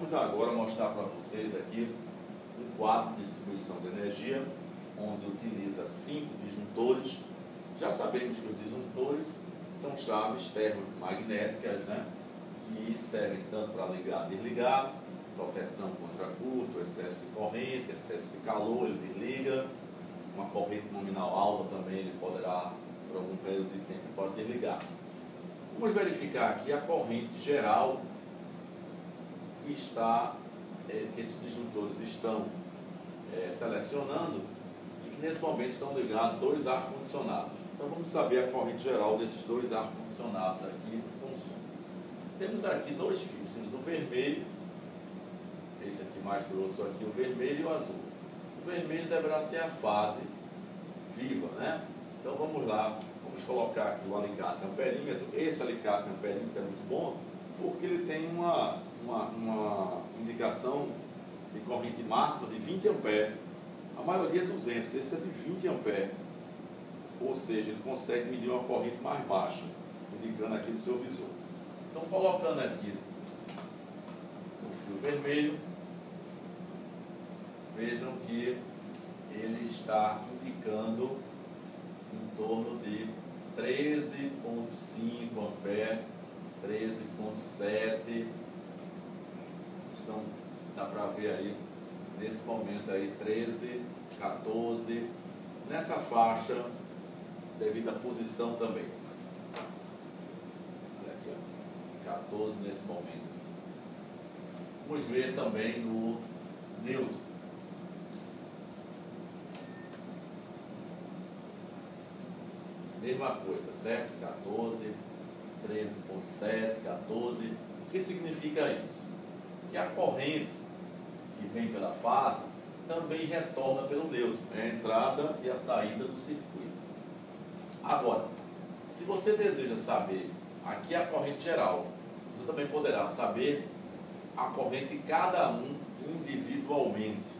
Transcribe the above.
Vamos agora mostrar para vocês aqui um quadro de distribuição de energia, onde utiliza cinco disjuntores. Já sabemos que os disjuntores são chaves termomagnéticas, né? que servem tanto para ligar e desligar, proteção contra curto, excesso de corrente, excesso de calor, ele desliga, uma corrente nominal alta também ele poderá, por algum período de tempo, pode desligar. Vamos verificar aqui a corrente geral que está, é, que esses disjuntores estão é, selecionando e que nesse momento estão ligados dois ar-condicionados. Então vamos saber a corrente geral desses dois ar-condicionados aqui temos aqui dois fios, temos o vermelho, esse aqui mais grosso aqui, o vermelho e o azul. O vermelho deverá ser a fase viva, né? Então vamos lá, vamos colocar aqui o alicate amperímetro. Esse alicate amperímetro é muito bom porque ele tem uma, uma, uma indicação de corrente máxima de 20 amperes. A maioria é 200, esse é de 20 amperes. Ou seja, ele consegue medir uma corrente mais baixa, indicando aqui no seu visor. Então, colocando aqui o fio vermelho, vejam que ele está indicando em torno de 13,5 ampere, 13,7. Estão, dá para ver aí, nesse momento aí, 13, 14, nessa faixa, devido à posição também. 14 nesse momento. Vamos ver também no neutro. Mesma coisa, certo? 14, 13.7, 14. O que significa isso? Que a corrente que vem pela fase também retorna pelo neutro, é a entrada e a saída do circuito. Agora, se você deseja saber aqui a corrente geral você também poderá saber a corrente de cada um individualmente.